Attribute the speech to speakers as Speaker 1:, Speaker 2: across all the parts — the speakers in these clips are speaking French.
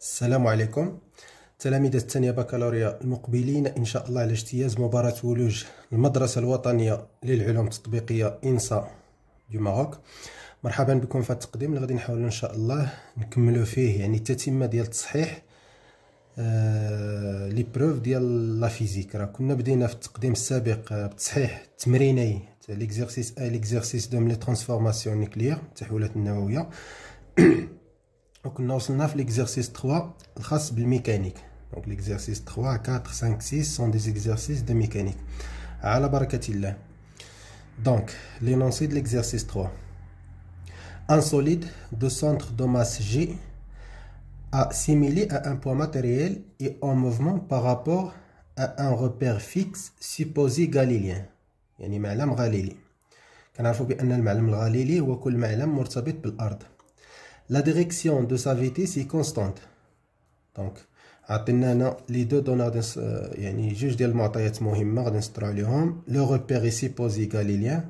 Speaker 1: السلام عليكم. تلاميذ الثانية بكالوريا المقبلين إن شاء الله على اجتياز مباراة ولوج المدرسة الوطنية للعلوم التطبيقية إنسا دو ماروك مرحبا بكم في التقديم اللي غادي نحاولوا إن شاء الله نكملوا فيه يعني التتمة ديال التصحيح آه لي بروف ديال لا فيزيك. راه كنا بدينا في التقديم السابق آه بتصحيح تمريني ليكزيرسيس ا ليكزيرسيس دو لي ترانسفورماسيون نيكليير التحويلات النوويه وكنا وصلنا في ليكزيرسيس 3 الخاص بالميكانيك دونك ليكزيرسيس 3 4 5 6 سون دي زيكزيرسيس دو ميكانيك على بركة الله دونك لينونسي de l'exercice 3 un solide de centre de masse G assimilé à un poids matériel et en mouvement par rapport à un repère fixe supposé galilien يعني معلم غاليلي كنعرفوا بأن المعلم الغاليلي هو كل معلم مرتبط بالأرض La direction de sa vitesse est constante. Donc, عطينا هنا لي دو دونار يعني جوج ديال المعطيات مهمة غادي نسطرو عليهم لو repère est supposé galilien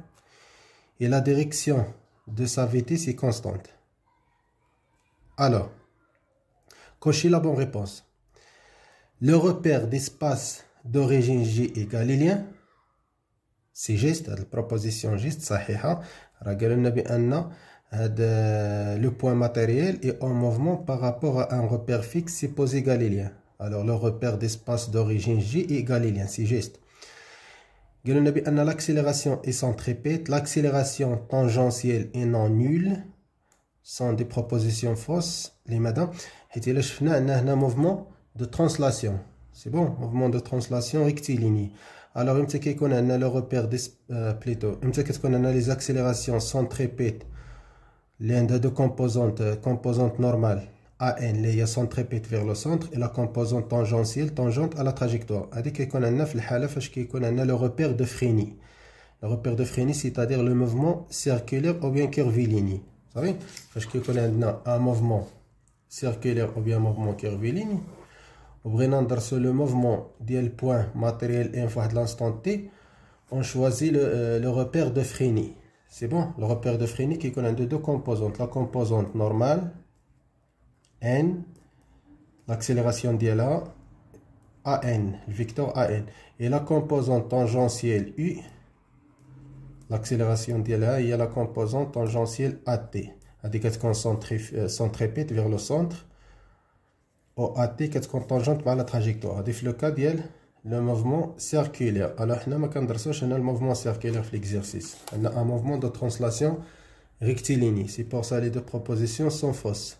Speaker 1: et la direction de sa vitesse est constante. Alors, cochez la bonne réponse. Le repère d'espace d'origine G est galilien. C'est juste, la proposition juste صحيحة راه قالوا لنا بأن le point matériel est en mouvement par rapport à un repère fixe supposé galilien. Alors le repère d'espace d'origine J est galilien, c'est juste. L'accélération est centripète, l'accélération tangentielle est non nulle, sont des propositions fausses, les madames. Et là, je un mouvement de translation. C'est bon, mouvement de translation rectiligne. Alors, on a le repère plutôt, on a les accélérations centripètes l'un des deux composantes, composante normale AN, les centripète vers le centre, et la composante tangentielle, tangente à la trajectoire. C'est-à-dire qu'on a le repère de Frény. Le repère de Frény, c'est-à-dire le mouvement circulaire ou bien curviligne. Vous savez Parce qu'on a un mouvement circulaire ou bien un mouvement curviligne. Le mouvement du point matériel et de l'instant T, on choisit le, le repère de Frény. C'est bon, le repère de Frény qui connaît deux composantes. La composante normale, N, l'accélération d'ILA, AN, le vecteur AN. Et la composante tangentielle U, l'accélération d'ILA, il y a la composante tangentielle AT. AT qui est centripète vers le centre? Ou AT qui est tangente vers la trajectoire? C'est le cas le mouvement circulaire. Alors, nous avons le mouvement circulaire dans l'exercice. On a un mouvement de translation rectiligne. C'est pour ça que les deux propositions sont fausses.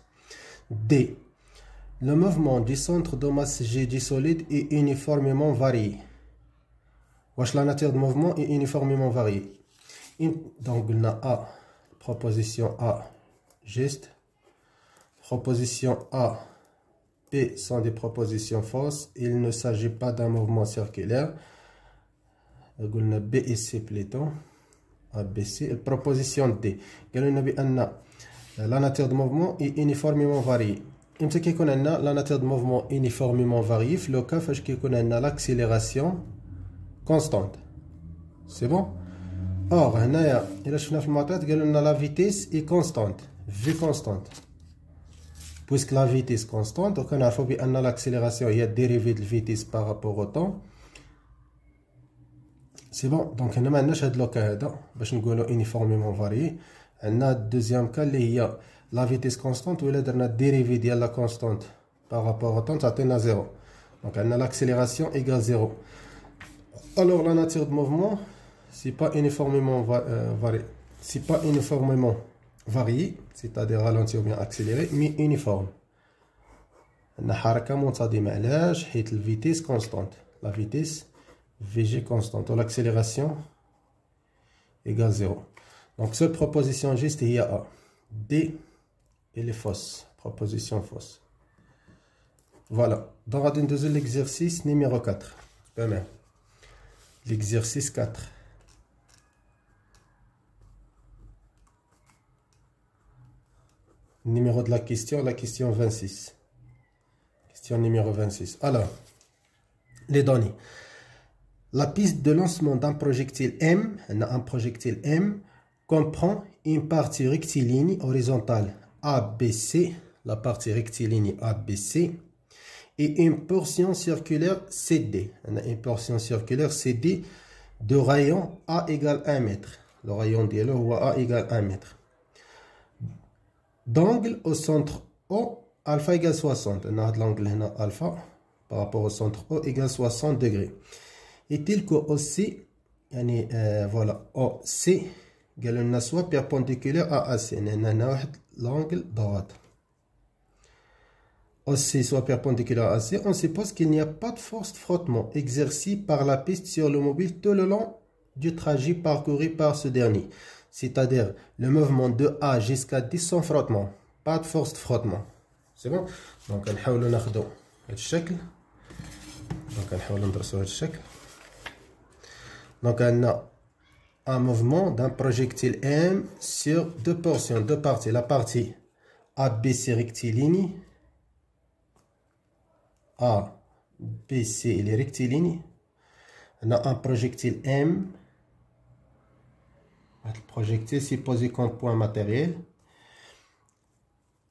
Speaker 1: D. Le mouvement du centre de masse G du solide est uniformément varié. La nature de mouvement est uniformément variée. Donc, on a A. Proposition A. Juste. Proposition A Sont des propositions fausses. Il ne s'agit pas d'un mouvement circulaire. B et C plutôt. ABC. Proposition D. La nature de mouvement est uniformément variée. La nature de mouvement uniformément variée, le cas où l'accélération constante. C'est bon? Or, la vitesse est constante. V constante puisque la vitesse est constante, donc on a fait l'accélération, il y a dérivée de vitesse par rapport au temps. C'est bon, donc on a maintenant le cas باش نقولوا uniformément varié. On a deuxième cas il y a la vitesse constante ou la dérivée de la constante par rapport au temps, ça à 0. Donc on a l'accélération égale 0. Alors la nature de mouvement, c'est pas uniformément euh, varié, c'est pas uniformément varié, c'est-à-dire ralenti ou bien accéléré, mais uniforme. La haraka montadima علاش حيت الفيتيس constante. La vitesse VG constante. L'accélération égale 0. Donc cette proposition juste il y a A. D elle est fausse. Proposition fausse. Voilà. Dans la deuxième l'exercice numéro 4. L'exercice 4. Numéro de la question, la question 26. Question numéro 26. Alors, les données. La piste de lancement d'un projectile M, un projectile M, comprend une partie rectiligne horizontale ABC la partie rectiligne ABC et une portion circulaire CD. Une portion circulaire CD de rayon A égale 1 mètre. Le rayon de A égale 1 mètre. D'angle au centre O, alpha égale 60. On a l'angle alpha par rapport au centre O égale 60 degrés. Est-il que OC, euh, voilà, OC, soit perpendiculaire à AC. l'angle droit. OC soit perpendiculaire à AC, on suppose qu'il n'y a pas de force de frottement exercée par la piste sur le mobile tout le long du trajet parcouru par ce dernier c'est-à-dire le mouvement de A jusqu'à D sans frottement, pas de force de frottement. C'est bon? Donc, on va ce. Donc, on va ce Donc, on a un mouvement d'un projectile M sur deux portions, deux parties. La partie ABC rectiligne. ABC, est rectiligne. On a un projectile M Le projectile, c'est posé comme point matériel.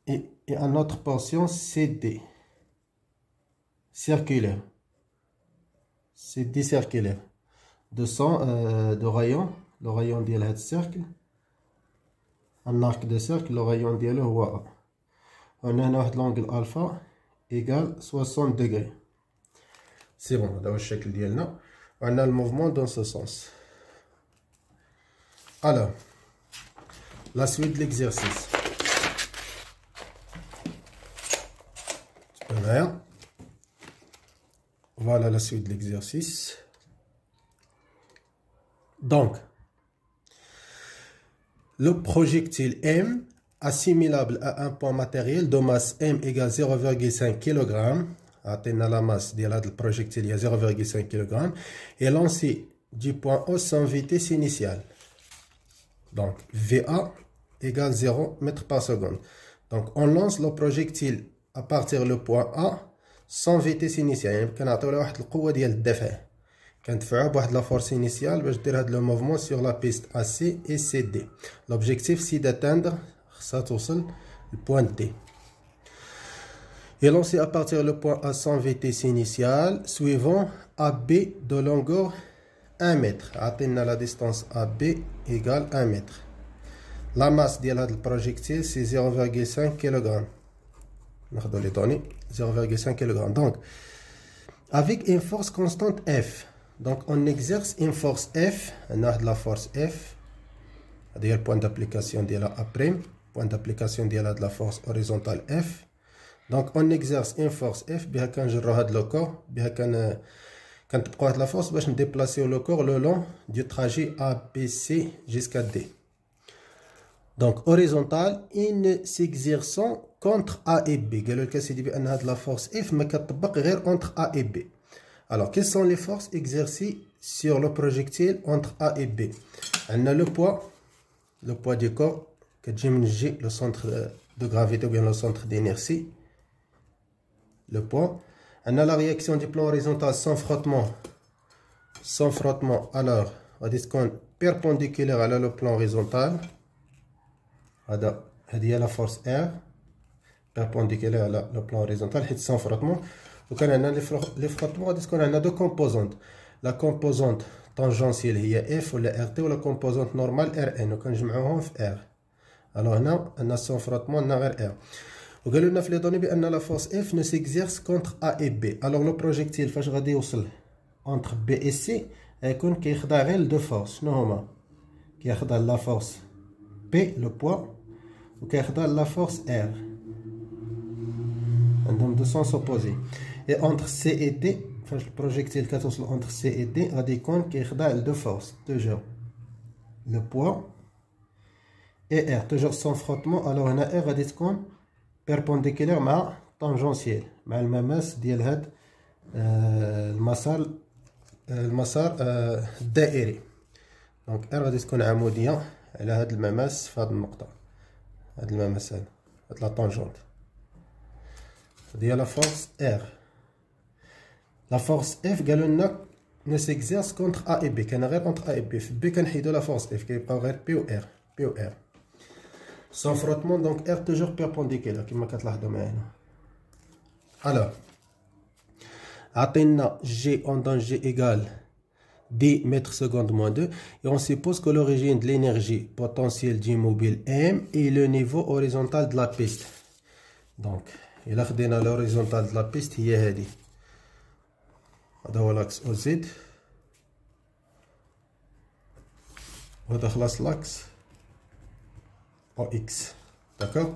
Speaker 1: Et, et une autre portion CD. Circulaire. CD circulaire. De, son, euh, de rayon le rayon de ce cercle un arc de cercle le rayon ديالو هو on a un l'angle alpha égale 60 degrés c'est bon هذا هو الشكل on a le mouvement dans ce sens alors la suite de l'exercice. Voilà la suite de l'exercice. Donc le projectile M, assimilable à un point matériel de masse M égale 0,5 kg, atteint la masse de la projectile, il y a 0,5 kg, est lancé du point O sans vitesse initiale. Donc, VA égale 0 mètres par seconde. Donc, on lance le projectile à partir du point A sans vitesse initiale. Il y a une كندفعوه بواحد لا فورس انيسيال باش دير هاد لو موفمون سور لا بيست ا سي اي سي دي لوبجيكتيف سي داتاندر خصها توصل البوان دي est lancé à partir du point A sans vitesse initiale suivant AB de longueur 1 mètre. Atteindre la distance AB égale 1 mètre. La masse de le projectile c'est 0,5 kg. On les données 0,5 kg. Donc, avec une force constante F, donc on exerce une force F, on a de la force F, c'est-à-dire point d'application de la A', point d'application de la force horizontale F. Donc on exerce une force F, bien quand je regarde le bien quand quand tu la force, je vais déplacer le corps le long du trajet ABC jusqu'à D. Donc horizontal, in s'exerçant contre A et B. Le cas c'est de la force F, mais entre A et B. Alors, quelles sont les forces exercées sur le projectile entre A et B? On a le poids, le poids du corps, le centre de gravité ou bien le centre d'inertie. Le poids. La عندنا لا رياكسيون دي بلان هوريزونتال سون فروتمون سون فروتمون الوغ غادي تكون بيربونديكولير على لو بلان هوريزونتال هذا هذه هي لا فورس ار بيربونديكولير على لو بلان هوريزونتال حيت سون فروتمون وكان عندنا لي فروتمون غادي تكون عندنا دو كومبوزونت لا كومبوزونت طونجونسيال هي اف ولا ار تي ولا كومبوزونت نورمال ار ان وكنجمعوهم في ار الوغ هنا عندنا سون فروتمون عندنا غير ار a la force F ne s'exerce qu'entre A et B. Alors, le projectile, entre B et C, il a. Il y a la force P, le poids, ou il a la force R. Deux sens opposés. Et entre C et D, le projectile entre C et D, a ont deux forces, toujours. Le poids et R, toujours sans frottement. Alors, on بيربونديكيلير مع طانجونسييل مع المماس ديال هاد المسار المسار الدائري دونك ار غادي تكون عموديه على هاد المماس في هاد النقطه هاد المماس هاد لا طانجونت ديال لا فورس ار لا فورس اف قالوا لنا نس اكزيرس كونتر ا اي بي كان غير كونتر ا اي بي في بي كنحيدو لا فورس اف كيبقاو غير بي و ار بي و ار sans frottement donc R toujours perpendiculaire كما كتلاحظوا معنا alors عطينا G en G égale 10 mètres secondes moins 2 et on suppose que l'origine de l'énergie potentielle d'immobile M est le niveau horizontal de la piste donc il a خدينا l'horizontal de la piste هي هذه هذا هو l'axe OZ وهذا خلاص D'accord?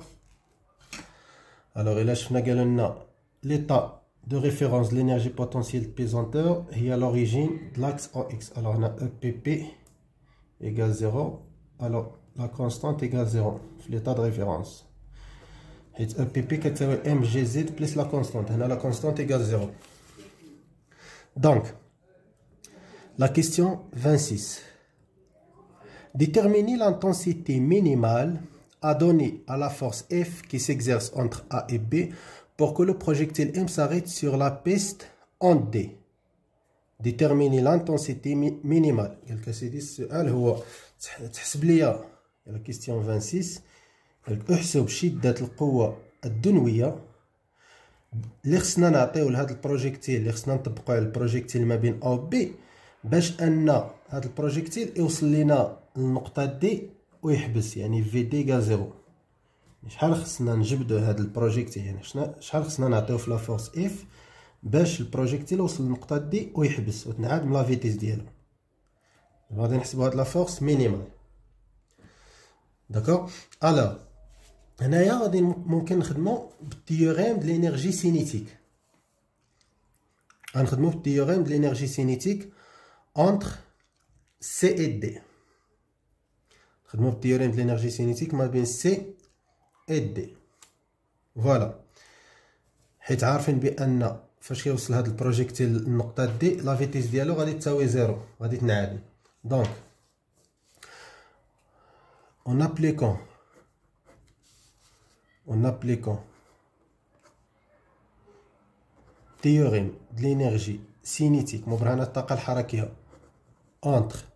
Speaker 1: Alors, il a l'état de référence de l'énergie potentielle de pesanteur et à l'origine de l'axe en X. Alors, on a EPP égale 0. Alors, la constante égale 0, l'état de référence. Et EPP, c'est MGZ plus la constante. On a la constante égale 0. Donc, la question 26. Déterminer l'intensité minimale à donner à la force F qui s'exerce entre A et B pour que le projectile M s'arrête sur la piste en D. Déterminer l'intensité minimale. La question 26. احسب شدة القوة الدنوية اللي خصنا نعطيو لهاد البروجيكتيل اللي خصنا نطبقو على البروجيكتيل ما بين أو بي باش أن هاد البروجيكتيل يوصل لينا للنقطة دي ويحبس يعني في دي زيرو شحال خصنا نجبدو هاد البروجيكتيل يعني شحال خصنا نعطيو في لا فورس اف باش البروجيكتيل يوصل للنقطة دي ويحبس وتنعاد لا فيتيس ديالو. غادي نحسبو هاد لا فورس مينيمال داكوغ الوغ هنايا غادي ممكن نخدمو بالتيوريم د لينيرجي سينيتيك. غنخدمو بالتيوريم د لينيرجي سينيتيك اونتر سي اي دي خدموا بالثيوريم ديال لينيرجي سينيتيك ما بين سي اي دي. فوالا. حيت عارفين بأن فاش كيوصل هذا البروجيكتيل للنقطه دي لا فيتيس ديالو غادي تساوي زيرو غادي تنعدم دونك اون ابليكون اون ابليكون تيوريم ديال لينيرجي سينيتيك مبرهنة الطاقة الحركية entre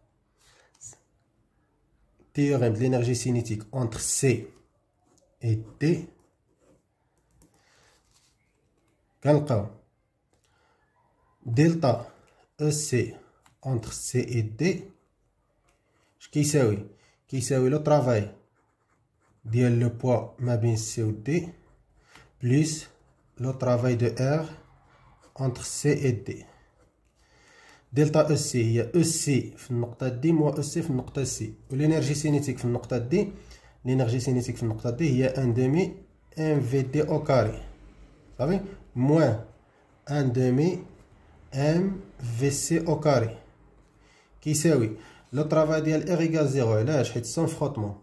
Speaker 1: تيوريم د لينيرجي سينيتيك اونتر سي et T كنلقاو دلتا او سي انتر سي اي دي اش كيساوي كيساوي لو طرافاي ديال لو بوا ما بين سي و دي بليس لو طرافاي دو ار انتر سي اي دي دلتا أو سي هي أو سي في النقطة دي موا أو سي في النقطة سي و لينيرجي سينيتيك في النقطة دي l'énergie cinétique في النقطة دي هي 1 demi MVD au carré. صافي moins 1 demi MVC au carré. كيساوي لو طرافاي ديال ار ايكال زيرو علاش حيت سون فروتمون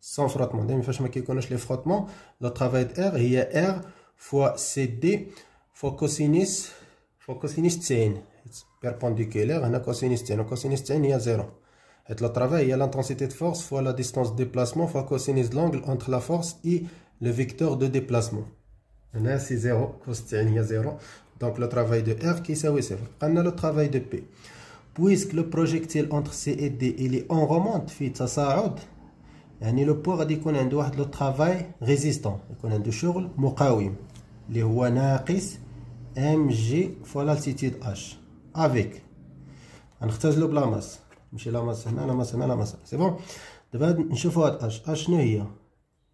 Speaker 1: سون فروتمون دايما فاش ما كيكونوش لي فروتمون لو طرافاي د ار هي ار فوا سي دي فوا كوسينيس فوا كوسينيس 90 بيربونديكولير هنا كوسينيس 90 كوسينيس 90 هي زيرو Et le travail, il y a l'intensité de force fois la distance de déplacement fois cosinus de l'angle entre la force et le vecteur de déplacement. Là, c'est 0, cos il y a 0. Donc le travail de R qui est 0. On a le travail de P. Puisque le projectile entre C et D, il est en remonte, ça يعني لو بوا غادي يكون عنده واحد لو ترافاي ريزيستون يكون عنده شغل مقاوم اللي هو ناقص ام جي فوا لالتيتيد اش افيك غنختزلو بلا ماس نمشي لاماس هنا لاماس هنا لاماس سي بون دابا نشوفو هاد اش اش شنو هي؟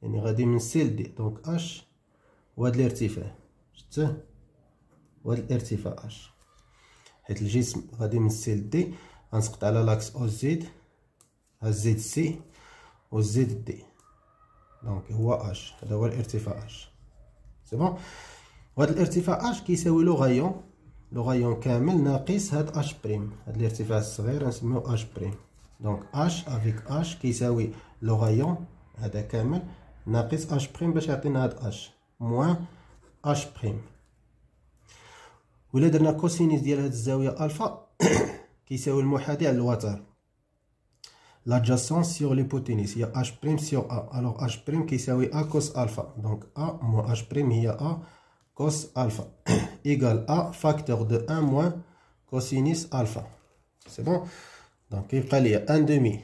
Speaker 1: يعني غادي من سي لدي دونك اش وهاد الارتفاع. شتو وهاد الارتفاع اش حيت الجسم غادي من سي لدي غنسقط على لاكس أو زيد ها زيد سي و زيد دي دونك هو اش هذا هو الارتفاع اش سي بون وهاد الارتفاع اش كيساوي لو غايون. لو غايون كامل ناقص هاد اش بريم هاد الارتفاع الصغير نسميو اش بريم دونك اش افيك اش كيساوي لو غايون هذا كامل ناقص اش بريم باش يعطينا هاد اش موان اش بريم ولا درنا كوسينيس ديال هاد الزاوية الفا كيساوي المحاذي على الوتر. L'adjacence sur l'hypoténuse. هي h prime sur a. Alors h prime كيساوي a cos alpha. Donc a moins h prime هي a cos alpha égale à facteur de 1 moins cosinus alpha. C'est bon? Donc, il y a 1 demi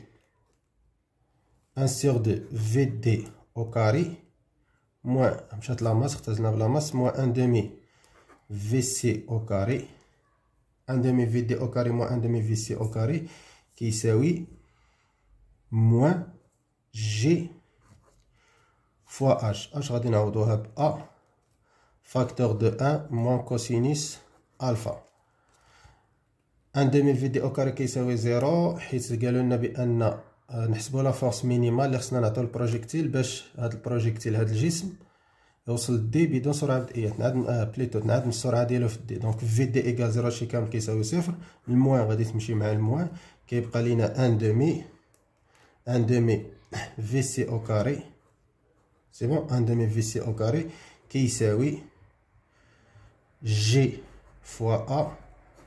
Speaker 1: 1 sur 2 VD au carré moins, la masse, la masse, moins 1 demi VC au carré 1 demi VD au carré moins 1 demi VC au carré qui s'évit moins G fois H. H, radina A. facteur de 1 moins cosinus alpha. 1 demi VD au carré كيساوي 0 حيت قالوا لنا بأن نحسبوا لا فورس مينيمال اللي خصنا نعطيو البروجيكتيل باش هاد البروجيكتيل هاد الجسم يوصل دي بدون سرعة بدئيه تنعدم آه بليتو تنعدم السرعة ديالو في دي دونك في دي ايكال زيرو شي كامل كيساوي صفر. الموان غادي تمشي مع الموان. كيبقى لينا ان دومي ان دومي في سي أو كاري سي بون ان دومي في سي أو كاري كيساوي جي فوا ا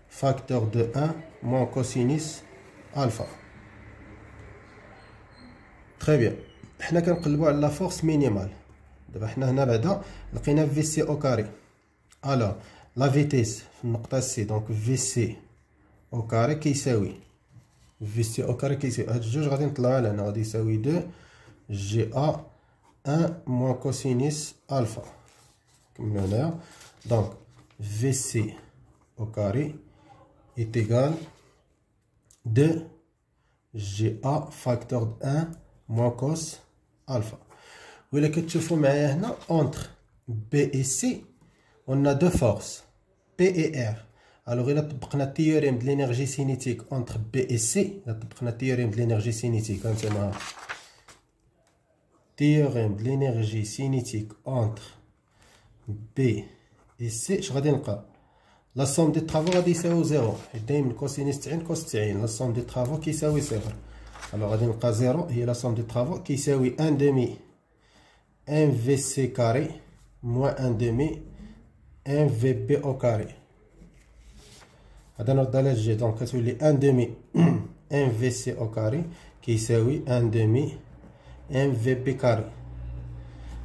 Speaker 1: فاكتور دو ان موان كوسينيس الفا تري بيان حنا كنقلبوا على لا فورس مينيمال دابا حنا هنا بعدا لقينا في سي او كاري الو لا فيتيس في النقطه سي دونك في سي او كاري كيساوي في سي او كاري كيساوي هاد الجوج غادي نطلعو على هنا غادي يساوي دو جي ا ان موان كوسينيس الفا كملو هنايا دونك VC au carré est égal de GA facteur de 1 moins cos alpha. Vous voyez que tu fais maintenant entre B et C, on a deux forces, P et R. Alors, il a le théorème de l'énergie cinétique entre B et C. Il a le théorème de l'énergie cinétique. Hein, théorème de l'énergie cinétique entre B et C اش غادي نلقى لا سوم دي طرافو غادي يساوي زيرو حيت دايما كوسينيس تسعين كوس تسعين لا سوم دي طرافو كيساوي صفر الوغ غادي نلقى زيرو هي لا سوم دي طرافو كيساوي ان دومي ان في سي كاري موان ان دومي ان في بي أو كاري هذا نرد على جي دونك كتولي ان دومي ان في سي أو كاري كيساوي ان دومي ان في بي كاري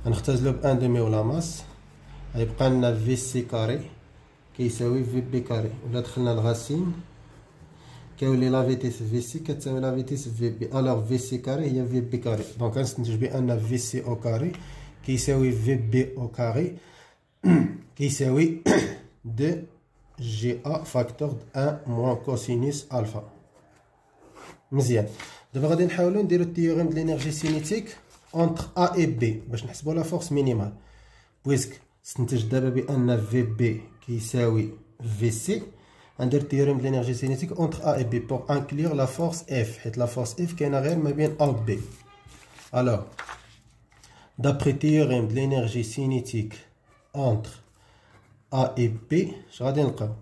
Speaker 1: غنختزلو بان دومي ولا ماس غيبقى لنا في سي كاري كيساوي في بي كاري ولا دخلنا الغاسين كيولي لا فيتيس في سي كتساوي لا فيتيس في بي الوغ في سي كاري هي في بي كاري دونك غنستنتج بان في سي أو كاري كيساوي في بي أو كاري كيساوي دو جي ا فاكتور 1 موان كوسينوس الفا مزيان. دابا غادي نحاولو نديرو التيوريم د لينيرجي سينيتيك اونتر ا اي بي باش نحسبو لا فورس مينيمال بويسك استنتج دابا بان في بي كيساوي في سي غندير تيوريم د لينيرجي سينيتيك اونتر ا اي بي بور انكلير لا فورس اف حيت لا فورس اف كاينه غير ما بين ا و بي الوغ d'après théorème de l'énergie cinétique entre A et B اش غادي نلقاو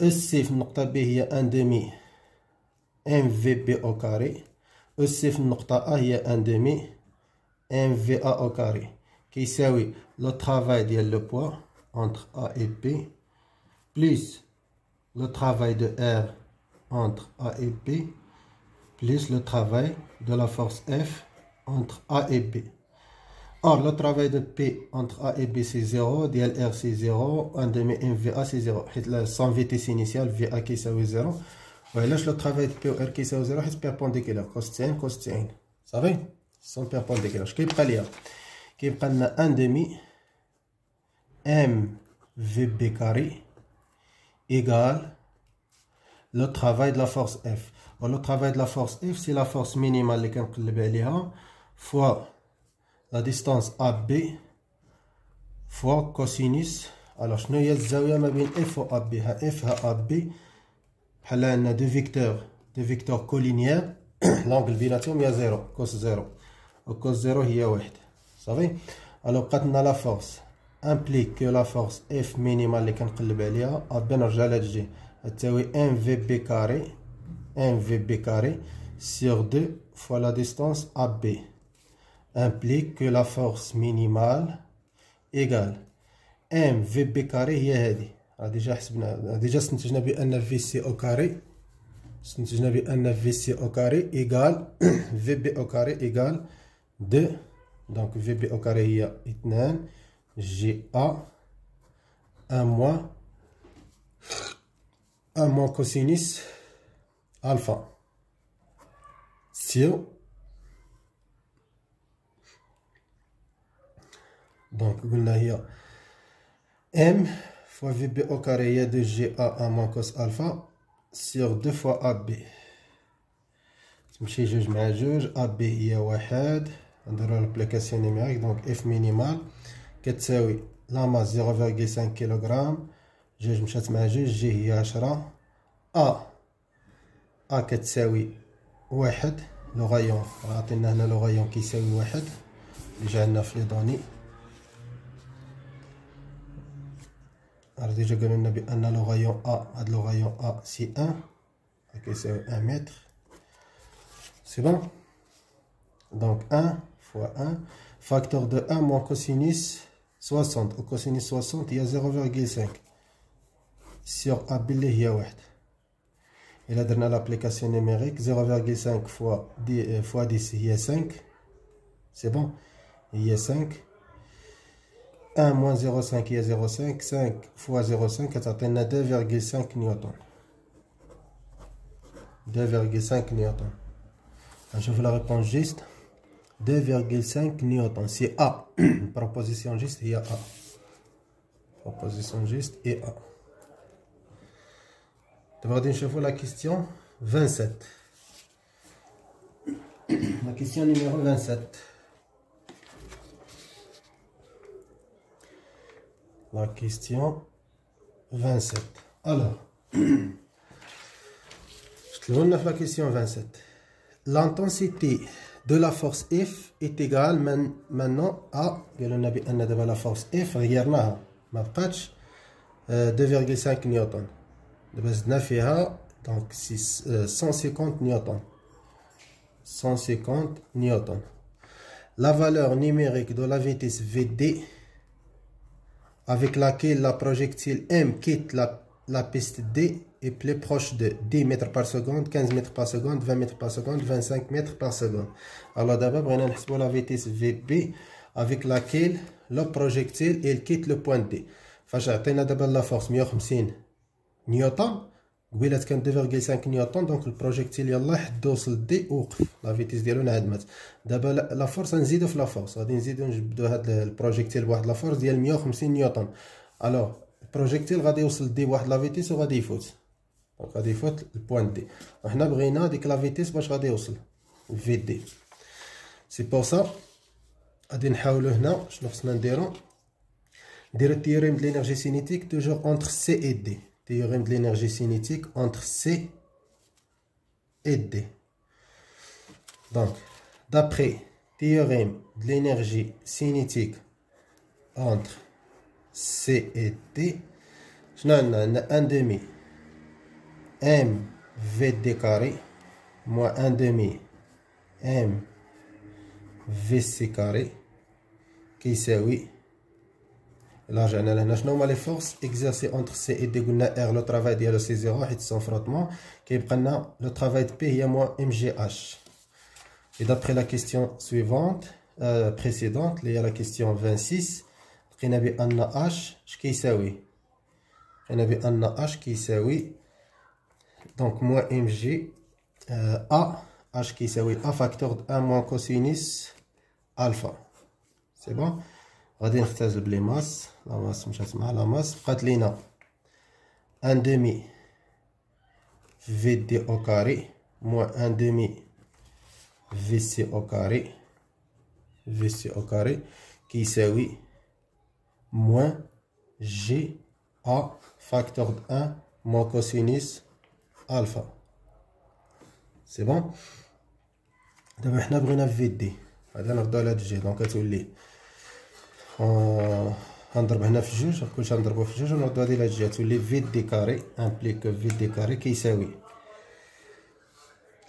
Speaker 1: اس سي في النقطة B هي ان دومي ام في بي او كاري اس سي في النقطة A هي ان دومي ام في A او كاري كيساوي لو ترافاي ديال لو بوا entre A et B plus le travail de R entre A et B plus le travail de la force F entre A et B. Or, le travail de P entre A et B c'est 0, dl R c'est 0, 1 demi MVA c'est 0. Sans vitesse initiale, VA qui est 0. Voilà, le travail de P ou R qui est 0 c'est perpendiculaire. Cos 90, cos 90. Ça va? Ils sont perpendiculaires. Je vais lire. كيبقى لنا ان ديمي ام في le travail de la force F. Or, le travail de la force F, c'est la force minimale hein, fois la distance AB fois cosinus. Alors, je n'ai pas F ou AB. Hein, F et AB, on a deux vecteurs, deux vecteurs collinéaires. L'angle binatoire, il y a 0, cos 0. Cos 0, il y vous Alors, quand on a la force, implique que la force F minimale est calculée, à bien j'allège, c'est MVB carré, MVB carré, sur 2 fois la distance AB. Implique que la force minimale égale MVB carré, il y a ah, déjà, ah, déjà, si NVC au carré, si NVC au carré au carré égale 2. دونك في بي أو كاري هي اثنان جي ا ان موان ان موان كوسينيس الفا سيو دونك قلنا هي ام فوا في بي أو كاري هي دو جي ا ان موان كوس الفا سيغ دو فوا ا بي تمشي جوج مع جوج ا بي هي واحد نديرو لابليكاسيون نيميريك دونك F مينيمال كتساوي لا ماس 0.5 كيلوغرام جوج مشات مع جوج جي هي 10 A A كتساوي واحد لو غايون عطينا هنا لو غايون كيساوي واحد اللي جا عندنا في لي دوني راه ديجا قالوا لنا بان لو غايون ا هاد لو غايون ا سي 1 كيساوي 1 متر سي بون دونك 1 fois 1. Facteur de 1 moins cosinus 60. Au cosinus 60, il y a 0,5. Sur A, il y a 1. Et là, dans l'application numérique, 0,5 fois 10, euh, fois 10, il y a 5. C'est bon? Il y a 5. 1 moins 0,5, il y a 0,5. 5 fois 0,5, ça atteint 2,5 newtons. 2,5 newtons. Je vous la réponse juste. 2,5 newtons. C'est A. Proposition juste et A. Proposition juste et A. Tu D'abord, une fois la question 27. La question numéro 27. La question 27. Alors, je te la question 27. L'intensité de la force F est égale maintenant à la force F, regardez, 2,5 newton. Donc, c'est 150 newton. 150 newton. La valeur numérique de la vitesse VD avec laquelle la projectile M quitte la, piste D est plus proche de 10 mètres par seconde, 15 mètres par seconde, 20 mètres par seconde, 25 mètres par seconde. Alors d'abord, on a la vitesse VB avec laquelle le projectile il quitte le point D. فجأة d'abord la force 150 نيوتن قبيلات كان 2.5 نيوتن دونك البروجيكتيل يلاه حد وصل دي وقف لا فيتيس ديالو انعدمت دابا لا فورس نزيدو في لا فورس غادي نزيدو نجبدو هاد البروجيكتيل بواحد لا فورس ديال 150 نيوتن الوغ البروجيكتيل غادي يوصل دي بواحد لا فيتيس وغادي يفوت دونك غادي يفوت البوان دي وحنا بغينا ديك لا فيتيس باش غادي يوصل في دي سي بور سا غادي نحاولو هنا شنو خصنا نديرو نديرو التيوريم د لينيرجي سينيتيك توجور اونتر سي اي دي théorème de l'énergie cinétique entre C et D. Donc, d'après théorème de l'énergie cinétique entre C et D, je n'ai un demi mvd carré moins 1 demi mvc carré qui s'évit là j'ai les forces exercées entre C et D R le travail de c'est 0 et son frottement qui prennent le travail de P il y a moins mgh et d'après la question suivante euh, précédente il y a la question 26 on a H qui s'évit on a H qui s'évit دونك موان ام جي ا اش كيساوي ا فاكتور 1 موان كوسينيس الفا سي بون غادي نختزل بلي ماس لا ماس مشات مع لا ماس بقات لينا ان دومي في دي او كاري موان ان دومي في سي او كاري في سي او كاري كيساوي موان جي ا فاكتور د ان موان كوسينيس الفا سي بون دابا حنا بغينا في دي غادي نردو على هاد الجي دونك كتولي غنضرب هنا في جوج. كلشي غنضربو في جوج ونردو هادي لهاد الجهه تولي في دي كاري امبليك في دي كاري كيساوي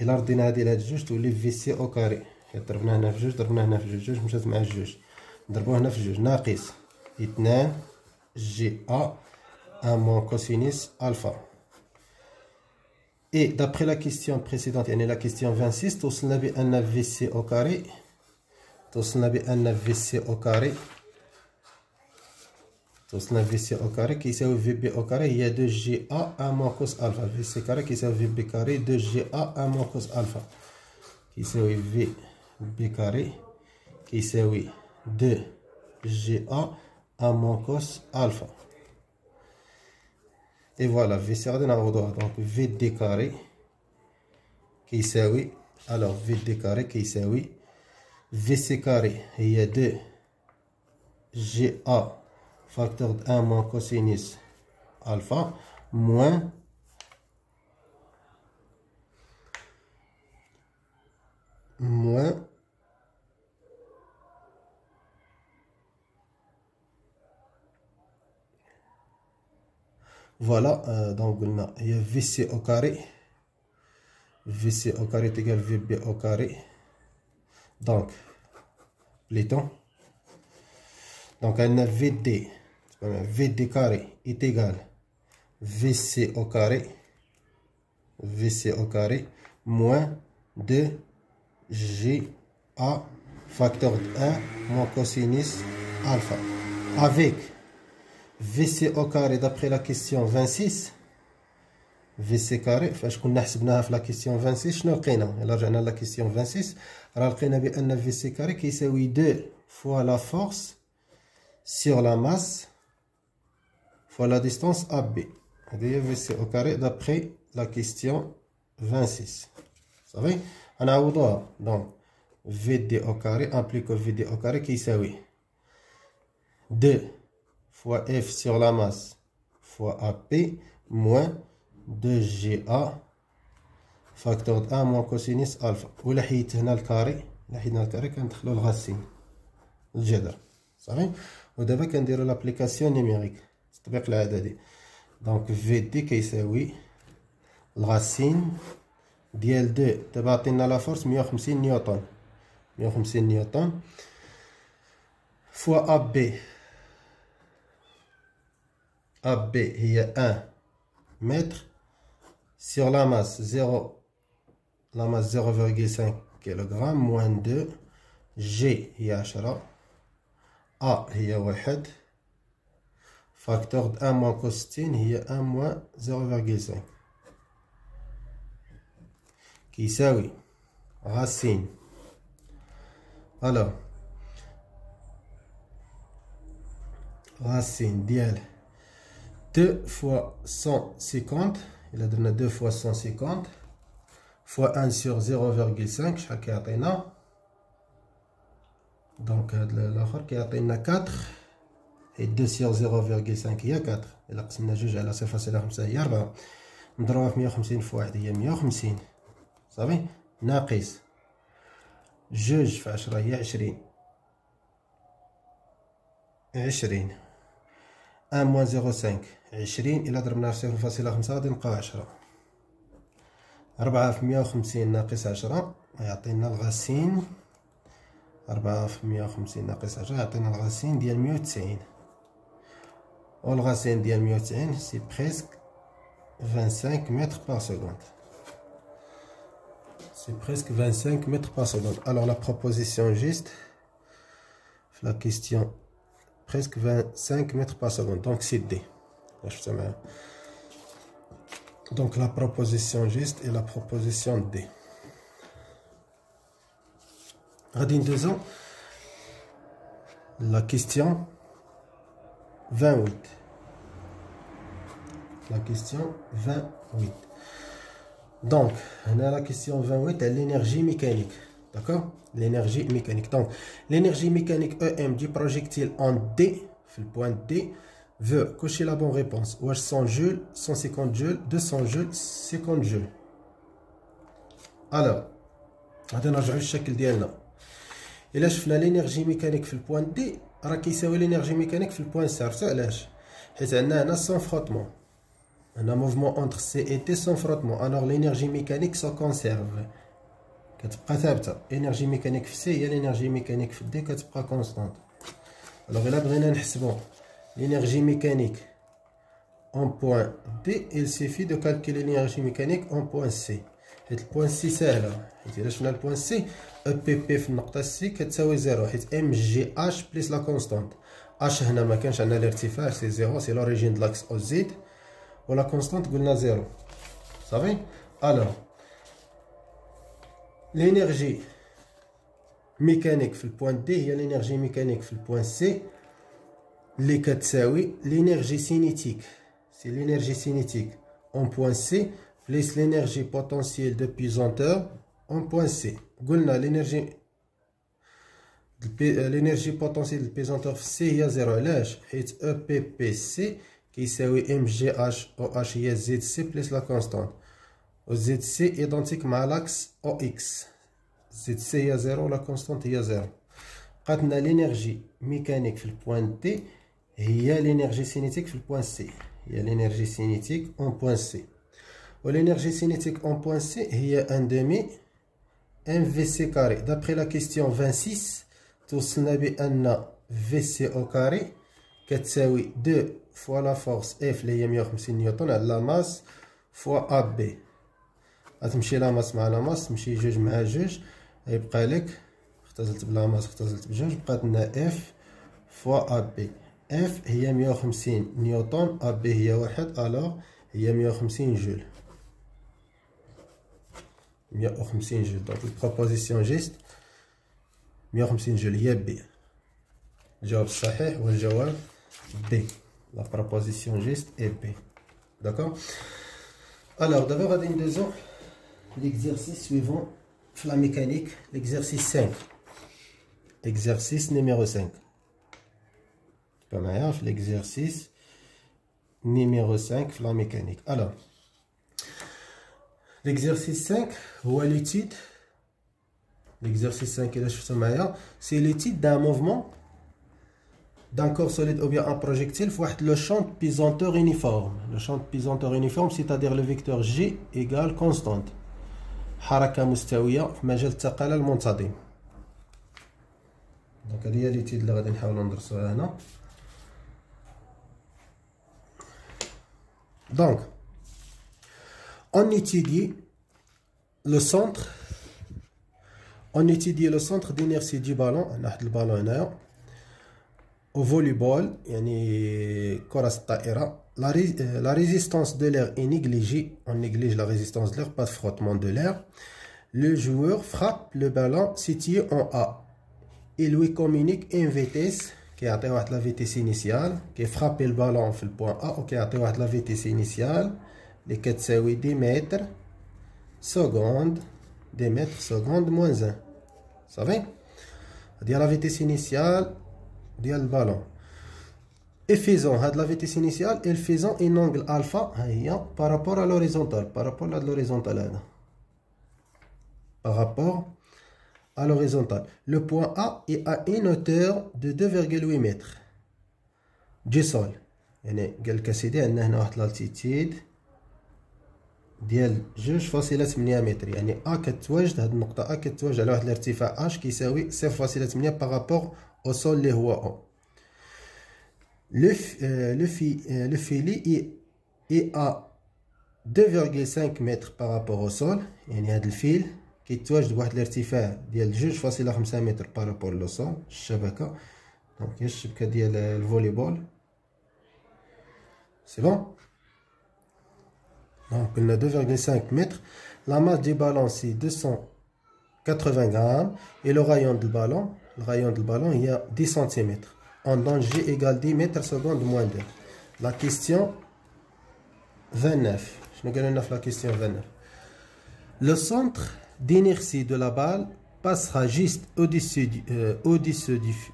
Speaker 1: إلا ردينا هادي لهاد الجوج تولي في سي أو كاري ضربنا هنا في جوج ضربنا هنا في جوج جوج مشات مع جوج. نضربو هنا في جوج. ناقص اثنان جي ا ان مون كوسينيس الفا Et d'après la question précédente, يعني la question 26, توصلنا بأن في سي أو كاري توصلنا بأن في سي أو كاري توصلنا في سي او كاري كيساوي في بي او كاري هي دو جي ا ان موان كوس الفا في سي كاري كيساوي في بي كاري دو جي ا ان موان كوس الفا كيساوي في بي كاري كيساوي دو GA à moins cos alpha. Et voilà, V donc VD carré qui oui. alors VD carré qui oui. VC carré il y a 2 GA facteur de 1 moins cosinus alpha moins moins voilà euh, donc il y a VC au carré. VC au carré est égal à VB au carré. Donc temps donc on a VD VD carré est égal. VC au carré. VC au carré. Moins 2 GA facteur de 1 moins cosinus alpha. Avec VC au carré d'après la question 26 VC carré فاش كنا حسبناها في لا كيسيون 26 شنو لقينا الا رجعنا لا كيسيون 26 راه لقينا بان VC carré كيساوي 2 fois la force sur la masse fois la distance AB هذه هي VC au carré d'après la question 26 صافي غنعوضوها دونك VD au carré implique VD au carré كيساوي 2 fois F sur la masse fois AP moins 2GA facteur de 1 moins cosinus alpha. ولا حيدت هنا الكاري إلا حيدنا الكاري كندخلو الغاسين الجذر صافي؟ ودابا كنديرو لابليكاسيون نيميريك التطبيق العددي. دونك في دي كيساوي الغاسين ديال دو. دابا عطينا لا فورس 150 نيوتن 150 نيوتن فوا ا بي AB هي 1 متر sur la masse 0 la masse 0,5 kg moins 2 G هي 10 A هي 1 facteur de 1 moins cosine هي 1 moins 0,5 كيساوي racine alors racine ديال 2 fois 150 il a donné 2 fois 150 fois 1 sur 0,5 شحال كيعطينا دونك هاد الاخر كيعطينا 4 et 2 sur 0,5 هي 4 الا قسمنا جوج على 0.5 هي 4 نضربها في 150 في واحد هي 150 صافي ناقص جوج في 10 هي 20 20 1 موان 0.5 عشرين إلا ضربناها في صفر فاصلة خمسة غادي نلقاو عشرة. ربعة في مية وخمسين ناقص عشرة يعطينا الغاسين ربعة في مية وخمسين ناقص عشرة يعطينا الغاسين ديال مية وتسعين. والغاسين ديال مية وتسعين سي بريسك فان سانك متر بار سكوند سي فان سانك متر بار سكوند الوغ لا بروبوزيسيون جيست في لا كيستيون presque 25 mètres par seconde donc c'est D donc la proposition juste et la proposition D. 2 ans. La question 28. La question 28. Donc, on a la question 28, l'énergie mécanique. D'accord? L'énergie mécanique. Donc, l'énergie mécanique EM du projectile en D, le point D, veut cocher la bonne réponse. Ou 100 joules, 150 joules, 200 joules, 50 joules. Alors, غادي نرجعو للشكل ديالنا الا شفنا l'Énergie mécanique في البوان دي راه كيساوي l'Énergie mécanique في البوان سي عرفتو علاش حيت عندنا هنا سون فروتمون هنا موفمون اونتر سي اي تي سون فروتمون الوغ l'énergie mécanique سو كونسيرف كتبقى ثابتة. انرجي ميكانيك في سي هي الانرجي ميكانيك في دي كتبقى كونستانت الوغ الا بغينا نحسبو. الانرجي ميكانيك اون بوين دي ال سي في دو calculer الانرجي ميكانيك اون بوين سي حيت البوين سي ساهله حيت الا شفنا البوان سي أو بي بي في النقطه سي كتساوي زيرو حيت ام جي اش بليس لا كونستانت اش هنا ما كانش عندنا الارتفاع سي زيرو سي لوريجين دلاكس أو زيد ولا كونستانت قلنا زيرو صافي ألو l'énergie mécanique في البوان دي هي l'énergie mécanique في البوان سي اللي كتساوي l'énergie cinétique c'est l'énergie cinétique en point C plus l'énergie potentielle de pesanteur en point C قلنا l'énergie l'énergie potentielle de pesanteur C هي 0 علاش حيت EPPC كيساوي MGH هي ZC plus la constante و ZC identique مع l'axe OX ZC هي 0 la constante هي 0 بقات l'énergie mécanique في البوان D هي l'énergie cinétique في البوان C هي l'énergie cinétique en point C و l'énergie cinétique en point C هي 1 demi MVC carré d'après la question 26 توصلنا بان في سي او كاري كتساوي دو فوا لا فورس اف اللي هي 150 نيوتن على لا ماس فوا ا بي غتمشي لا ماس مع لا ماس تمشي جوج مع جوج. يبقى لك اختزلت بلا ماس اختزلت بجوج بقات لنا اف فوا ا بي اف هي 150 نيوتن ا بي هي واحد ألوغ هي 150 جول. 150 جول. دونك البروبوزيسيون جيست 150 جول هي بي الجواب الصحيح هو الجواب بي لا بروبوزيسيون جيست اي بي داكور الوغ دابا غادي ندوزو l'exercice suivant la mécanique, l'exercice 5. Exercice numéro 5. Pas l'exercice numéro 5, hein, la mécanique. Alors, l'exercice 5, voit l'étude. L'exercice 5, c'est l'étude d'un mouvement d'un corps solide ou bien un projectile fois le champ de pesanteur uniforme. Le champ de pesanteur uniforme, c'est-à-dire le vecteur G égale constante. حركة مستوية في مجال الثقل المنتظم. Donc هذه هي l'étude اللي غادي نحاولوا ندرسوها هنا. Donc on étudie le centre on étudie le centre d'inertie du ballon نحط البالون هنايا au volleyball يعني كرة الطائرة Euh, la, résistance de l'air est négligée. On néglige la résistance de l'air, pas de frottement de l'air. Le joueur frappe le ballon situé en A. Il lui communique une vitesse qui a la vitesse initiale, qui frappe le ballon sur le point A ou qui a la vitesse initiale, les 10 mètres secondes, 10 mètres secondes moins 1. Vous savez? la vitesse initiale, le ballon اي فيزون هاد لا فيتيس انيسيال اي فيزون ان انغل الفا ها هي بارابور ا لوريزونتال بارابور لهاد لوريزونتال هذا بارابور à l'horizontale. Le point A est à une hauteur de 2,8 mètres du sol. يعني قال لك اسيدي عندنا هنا واحد لالتيتيد ديال جوج فاصلة ثمانية متر يعني ا كتواجد هاد النقطة ا كتواجد على واحد الارتفاع اش كيساوي صفر فاصلة ثمانية بارابور او سول اللي هو او لو لو في لو فيلي اي اي ا 2.5 متر بارابور او سول يعني هاد الفيل كيتواجد بواحد الارتفاع ديال جوج فاصلة خمسة متر بارابور لو سول الشبكة دونك هي الشبكة ديال الفوليبول سي بون Donc, on a 2,5 mètres. La masse du ballon, c'est 280 grammes. Et le rayon du ballon, le rayon du ballon, il y a 10 cm. En danger égale 10 mètres secondes moins 2. La question 29. Je ne la question 29. Le centre d'inertie de la balle passera juste au-dessus du, euh, au du,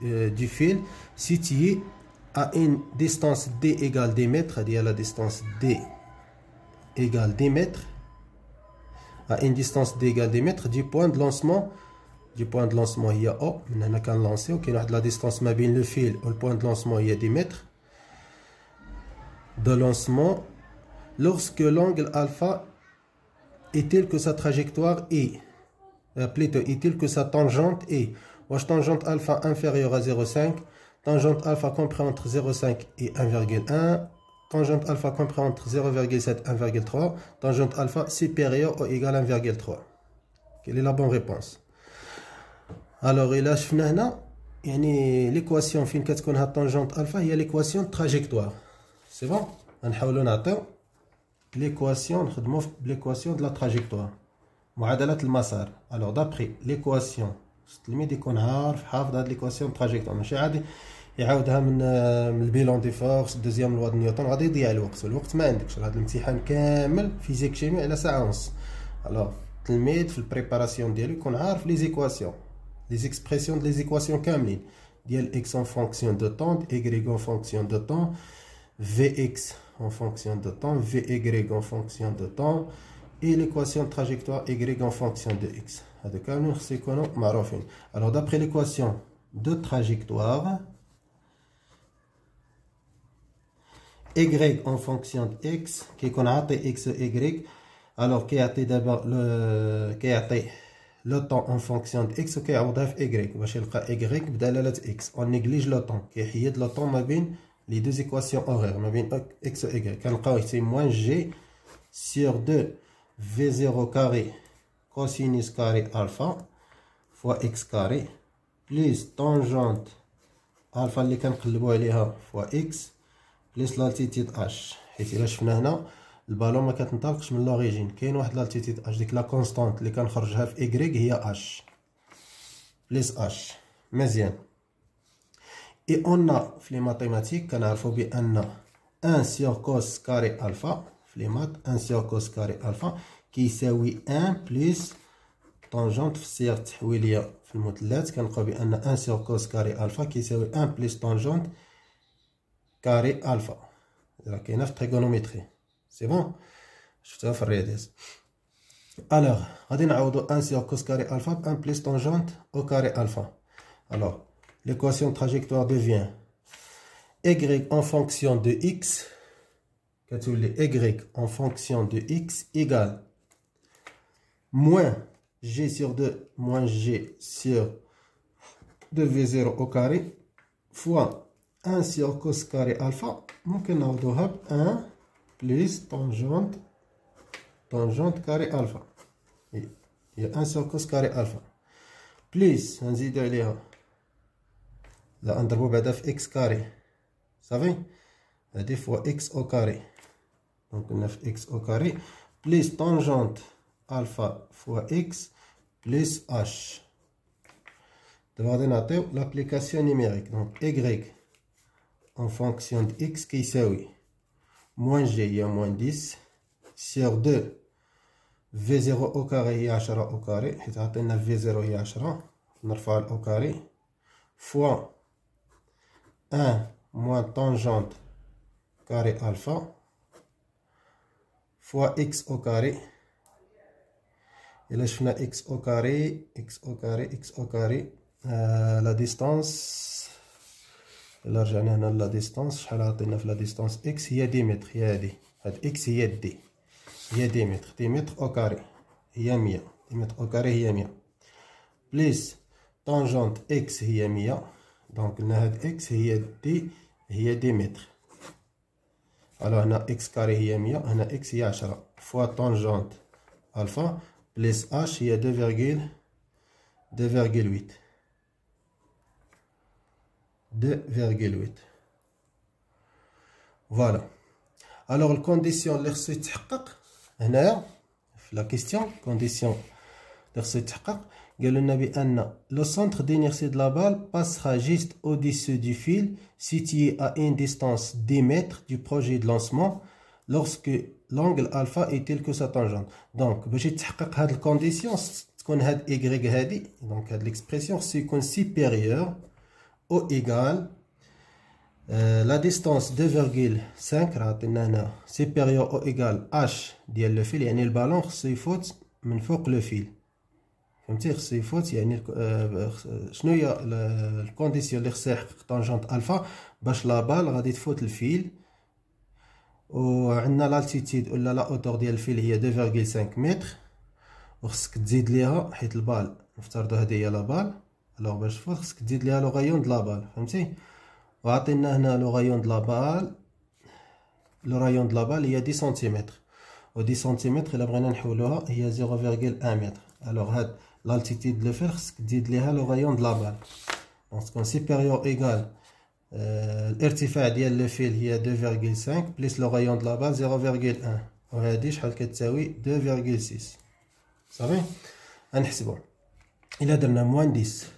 Speaker 1: euh, du, fil situé à une distance d égale 10 mètres, c'est-à-dire la distance d égale 10 mètres à une distance d égale 10 mètres du point de lancement du point de lancement a qu'un lancer ok la distance ma bien le fil. Au point de lancement il y a 10 mètres. De lancement lorsque l'angle alpha est tel que sa trajectoire est? Euh, plutôt est tel que sa tangente est? Wesh tangente alpha inférieure à 0,5 tangente alpha compris entre 0,5 et 1,1 tangente alpha compris entre 0,7 et 1,3, tangente alpha supérieure ou égale à 1,3. Quelle est la bonne réponse? الوغ إلى شفنا هنا يعني ليكواسيون فين كتكون هاد طونجونت الفا هي ليكواسيون تراجيكتوار سي بون غنحاولو نعطيو ليكواسيون نخدمو بليكواسيون دو لا تراجيكتوار معادله المسار الوغ دابخي ليكواسيون التلميذ يكون عارف حافظ هاد ليكواسيون تراجيكتوار ماشي عادي يعاودها من من البيلون دي فورس دوزيام لوا نيوتن غادي يضيع الوقت والوقت ما عندكش هاد الامتحان كامل فيزيك شيمي على ساعه ونص الوغ التلميذ في البريباراسيون ديالو يكون عارف لي زيكواسيون لي زيكسبرسيون لي زيكواسيون كاملين ديال اكس اون فونكسيون دو طون ايغريك اون فونكسيون دو طون في اكس en fonction de temps, Vy en fonction de temps, et l'équation de trajectoire Y en fonction de X. Alors d'après l'équation de trajectoire, Y en fonction de X, qui qu'on a X Y, alors qui a d'abord le, qui a le temps en fonction de X, qui a Y, Y, X. On néglige le temps, qui est le temps, ma bien, les deux équations horaires, x et y. Quand c'est moins g sur 2 v0 carré cosinus carré alpha fois x carré plus tangente alpha اللي كنقلبوا عليها fois x plus l'altitude h حيت الا شفنا هنا البالون ما كتنطلقش من لوريجين. كاين واحد لالتيتيد اش ديك لا كونستانت اللي كنخرجها في ايغريك هي اش بليس اش مزيان. اي اون في لي ماتيماتيك كنعرفو بأن ان سيغ كوس كاري الفا في لي مات ان سيغ كوس كاري الفا كيساوي ان بليس طونجونت في السياق التحويلية في المثلث. كنلقاو بأن ان سيغ كوس كاري الفا كيساوي ان بليس طونجونت كاري الفا راه كاينة في تريغونومتري سي بون شفتوها في الرياضيات الوغ غادي نعوضو 1 sur cos carré alpha ب 1 plus tangente au carré alpha الوغ l'équation trajectoire devient y en fonction de x, y en fonction de x égale moins g sur 2 moins g sur 2v0 au carré fois 1 sur cos carré alpha donc on a 1 plus tangente tangente carré alpha il y a 1 sur cos carré alpha plus on dit لا نضربو بعدا في اكس كاري صافي هادي فوا اكس او كاري دونك قلنا في اكس او كاري بليس طونجونت الفا فوا اكس بليس اش دابا غادي نعطيو لابليكاسيون نيميريك دونك ايغريك اون فونكسيون د اكس كيساوي موان جي هي موان ديس سيغ دو في زيرو او كاري هي عشرة او كاري حيت عطينا في زيرو هي عشرة نرفع الاو كاري فوا 1 moins tangente carré alpha fois x au carré et là je fais x au carré x au carré x au carré euh, la distance إلا رجعنا هنا لا ديستانس شحال عطينا في لا ديستانس إكس هي ديمتر هي هادي. هاد إكس هي دي هي ديمتر. ديمتر أو كاري هي مية. ديمتر أو كاري هي مية. بليس طانجونت إكس هي مية. دونك قلنا هاد إكس هي دي هي ديمتر. ألو هنا إكس كاري هي مية. هنا إكس هي عشرة. فوا طانجونت الفا بليس اش هي دو فيرغيل دو فيرغيل ويت 2,8 voilà alors les conditions les la question condition le centre d'inertie de la balle passera juste au-dessus du fil situé à une distance 10 mètres du projet de lancement lorsque l'angle alpha est tel que sa tangente. Donc, si cette condition, y, donc l'expression, c'est supérieure égale euh, la distance 2,5 راه عطينا هنا supérieure ou égale h ديال le fil يعني البالون خصو يفوت من فوق le fil. فهمتي خصو يفوت يعني شنو هي الكونديسيون اللي خصها يحقق طونجونت الفا باش لا بال غادي تفوت الفيل وعندنا لالتيتيد ولا لا اوتور ديال الفيل هي 2.5 متر وخصك تزيد ليها حيت البال نفترضو هادي هي لا بال الوغ باش تفوت خصك تزيد ليها لوغايون دلابال فهمتي وعطينا هنا لوغايون دلابال لو رايون دلابال هي دي سنتيمتر و دي سنتيمتر الا بغينا نحولوها هي زيرو فيرغيل ان متر الوغ هاد لالتيتيد de le خصك دير ليها le دلابال de la balle. Donc, الارتفاع ديال لو فيل هي 2.5 بليس لو دلابال د لا ان 0.1 وهادي شحال كتساوي 2.6 صافي غنحسبو الا درنا موان 10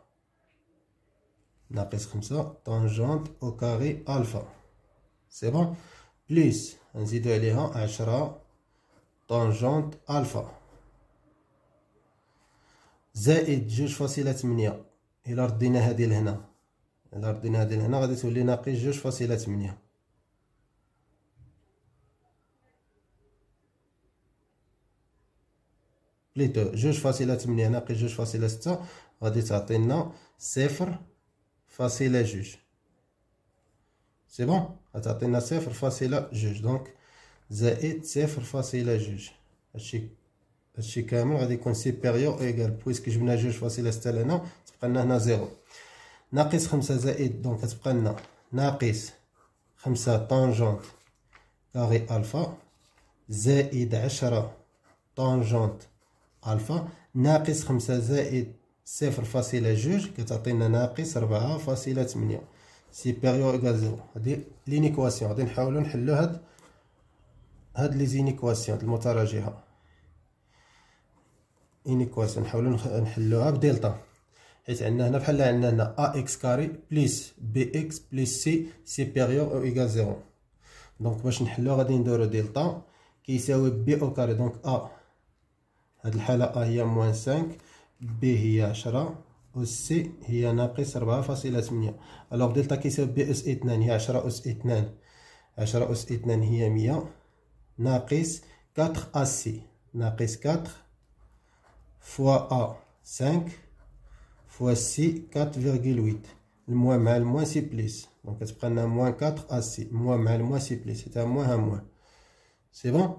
Speaker 1: ناقص خمسة طونجونت أو كاري ألفا سي بون بليس نزيدو عليها عشرة طونجونت ألفا زائد جوج فاصلة تمنية إلا ردينا هادي لهنا إلا ردينا هادي لهنا غادي تولي ناقص جوج فاصلة تمنية بليتو جوج فاصلة تمنية ناقص جوج فاصلة ستة غادي تعطينا صفر فاصلة جوج سي بون غتعطينا صفر فاصلة جوج دونك زائد صفر فاصلة جوج هادشي هادشي كامل غادي يكون سيبيريور ايكال بويسك جبنا جوج فاصلة ستة لهنا تبقى لنا هنا زيرو ناقص خمسة زائد دونك كتبقى لنا ناقص خمسة طونجونت كاري ألفا زائد عشرة طونجونت ألفا ناقص خمسة زائد صفر فاصلة جوج كتعطينا ناقص ربعة فاصلة تمنية سيبيريور إيكال زيرو. هادي لينيكواسيون. غادي نحاولو نحلو هاد هاد لي زينيكواسيون المتراجعة. إنيكواسيون نحاولو نحلوها بدلتا. حيت عندنا هنا بحال عندنا هنا أ إكس كاري بليس بي إكس بليس سي سيبيريور أو إيكال زيرو. دونك باش نحلو غادي نديرو دلتا كيساوي بي أو كاري دونك أ. هاد الحالة أ هي موان سانك. بي هي عشرة و سي هي ناقص ربعة فاصلة تمنية ألوغ دلتا كيساوي بي أس اثنان هي عشرة أس اثنان. عشرة أس اثنان هي مية. ناقص كاتر أ سي ناقص كاتر فوا أ سانك فوا سي كات فيرغيل ويت الموان مع الموان سي بليس. دونك كتبقى لنا موان كاتر أ سي موان مع الموان سي بليس. حتى موان ها موان سي بون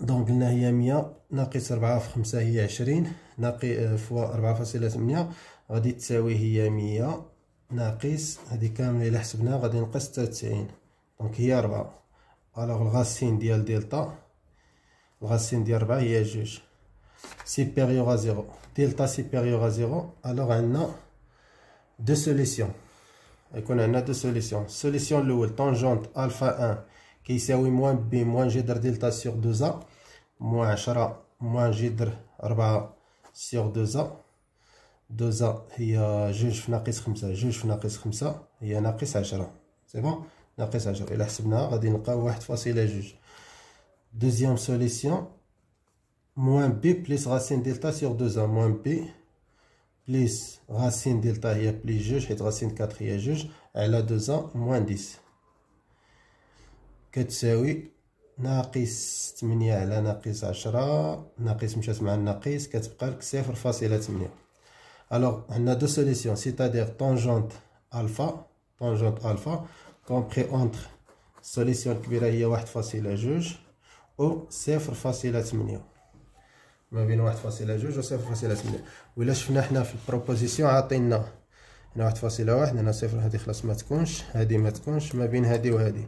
Speaker 1: دونك قلنا هي مية ناقص ربعة في خمسة هي عشرين ناقي فوا ربعة فاصلة ثمانية غادي تساوي هي مية ناقص هادي كاملة إلا حسبناها غادي نقص ستة وتسعين دونك هي ربعة. ألوغ الغاسين ديال دلتا الغاسين ديال ربعة هي جوج. سيبيريور ا زيرو. دلتا سيبيريور ا زيرو. ألوغ عندنا دو سوليسيون. يكون عندنا دو سوليسيون. السوليسيون الأول طونجونت ألفا أن. كيساوي موان بي موان جذر دلتا سيغ دوزا موان عشرة موان جذر ربعة سيغ دوزا دوزا هي جوج في ناقص خمسة جوج في ناقص خمسة هي ناقص عشرة. سي بون ناقص عشرة. إلا حسبناها غادي نلقاو واحد فاصلة جوج. دوزيام سوليسيون موان بي بليس غاسين دلتا سيغ دوزا موان بي بليس غاسين دلتا هي بليس جوج حيت غاسين كاتر هي جوج. على دوزا موان ديس. كتساوي ناقص تمنية على ناقص عشرة ناقص مشات مع الناقص كتبقى لك صفر فاصلة تمنية الوغ عندنا دو سوليسيون سيتادير طونجونت الفا طونجونت الفا كومبخي اونتر السوليسيون الكبيرة هي واحد فاصلة جوج و صفر فاصلة تمنية ما بين واحد فاصلة جوج و صفر فاصلة تمنية وإلا شفنا حنا في البروبوزيسيون عاطينا هنا واحد فاصلة واحد هنا صفر هادي خلاص ما تكونش هادي ما تكونش ما بين هادي و هادي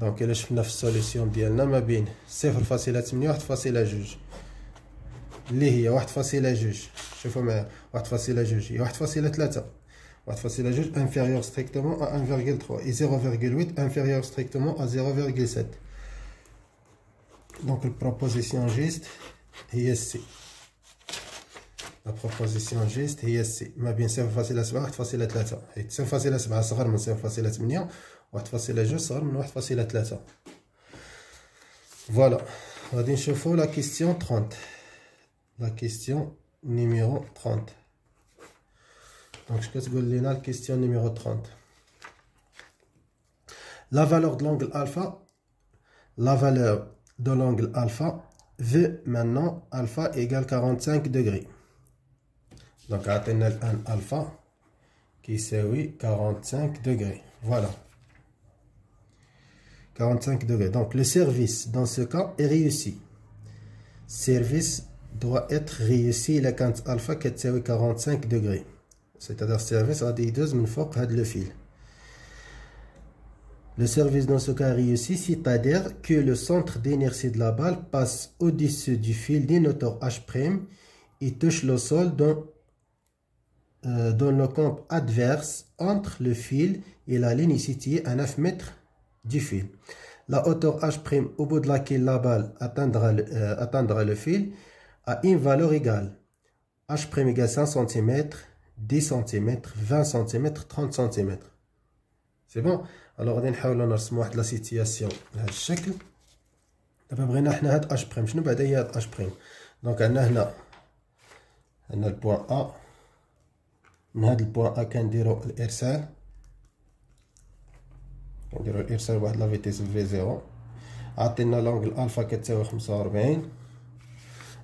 Speaker 1: دونك الا شفنا في السوليسيون ديالنا ما بين صفر فاصلة تمنية واحد فاصلة جوج اللي هي واحد فاصلة جوج شوفوا معايا واحد فاصلة جوج هي واحد فاصلة تلاتة واحد فاصلة جوج انفيريور ستريكتومون ا ان فيرغيل تخوا اي زيرو فيرغيل ويت انفيريور ستريكتومون ا زيرو فيرغيل سات دونك البروبوزيسيون جيست هي سي لا بروبوزيسيون جيست هي سي ما بين صفر فاصلة سبعة واحد فاصلة تلاتة حيت صفر فاصلة سبعة صغر من صفر فاصلة تمنية واحد فاصلة جوج صغر من واحد فاصلة تلاتة فوالا غادي نشوفو لا كيستيون تخونت لا كيستيون نيميرو تخونت دونك اش كتقول لينا الكيستيون نيميرو تخونت لا فالور دو لونغل الفا لا فالور دو لونغل الفا في maintenant alpha égale 45 degrés donc عطينا الان الفا كيساوي 45 degrés voilà 45 degrés. Donc le service dans ce cas est réussi. Service doit être réussi quand alpha qui est 45 degrés. C'est-à-dire service a des deux le fil. Le service dans ce cas réussi, c'est-à-dire que le centre d'inertie de la balle passe au-dessus du fil moteur H' et touche le sol dans, euh, dans le camp adverse entre le fil et la ligne située à 9 mètres du fil. La hauteur H' au bout de laquelle la balle atteindra le, euh, atteindra le fil a une valeur égale. H' égale 5 cm, 10 cm, 20 cm, 30 cm. C'est bon Alors, غادي نحاولوا نرسموا واحد لا سيتياسيون بهذا الشكل دابا بغينا حنا هاد اش بريم شنو بعدا هي هاد اش بريم دونك عندنا هنا عندنا البوان ا من هاد البوان ا كنديرو الارسال كنديرو الارسال بواحد لا فيتيس في زيرو عطينا لونغل ألفا كتساوي خمسة وربعين